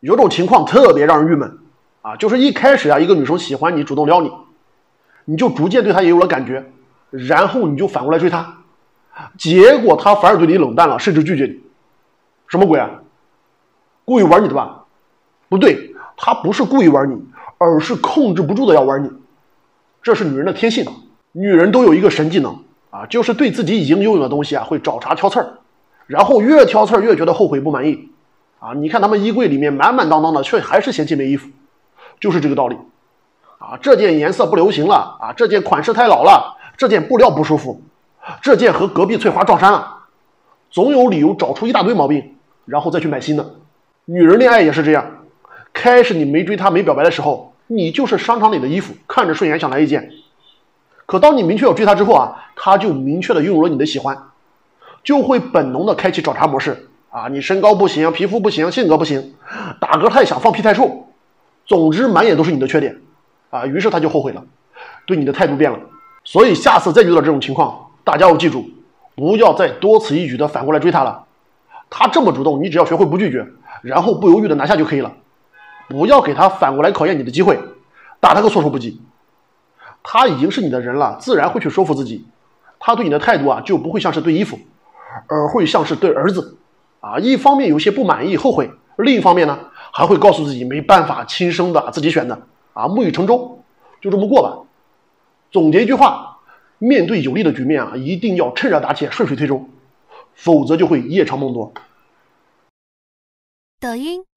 有种情况特别让人郁闷啊，就是一开始啊，一个女生喜欢你，主动撩你，你就逐渐对她也有了感觉，然后你就反过来追她，结果她反而对你冷淡了，甚至拒绝你，什么鬼啊？故意玩你的吧？不对，她不是故意玩你，而是控制不住的要玩你，这是女人的天性。女人都有一个神技能啊，就是对自己已经拥有的东西啊，会找茬挑刺儿，然后越挑刺儿越觉得后悔不满意。啊，你看他们衣柜里面满满当当的，却还是嫌弃没衣服，就是这个道理。啊，这件颜色不流行了，啊，这件款式太老了，这件布料不舒服，这件和隔壁翠花撞衫了，总有理由找出一大堆毛病，然后再去买新的。女人恋爱也是这样，开始你没追她没表白的时候，你就是商场里的衣服，看着顺眼想来一件。可当你明确要追她之后啊，她就明确的拥有了你的喜欢，就会本能的开启找茬模式。啊，你身高不行，皮肤不行，性格不行，打嗝太响，放屁太臭，总之满眼都是你的缺点，啊，于是他就后悔了，对你的态度变了。所以下次再遇到这种情况，大家要记住，不要再多此一举的反过来追他了。他这么主动，你只要学会不拒绝，然后不犹豫的拿下就可以了。不要给他反过来考验你的机会，打他个措手不及。他已经是你的人了，自然会去说服自己，他对你的态度啊，就不会像是对衣服，而会像是对儿子。啊，一方面有些不满意、后悔，另一方面呢，还会告诉自己没办法，亲生的，自己选的，啊，木已成舟，就这么过吧。总结一句话，面对有利的局面啊，一定要趁热打铁，顺水推舟，否则就会夜长梦多。抖音。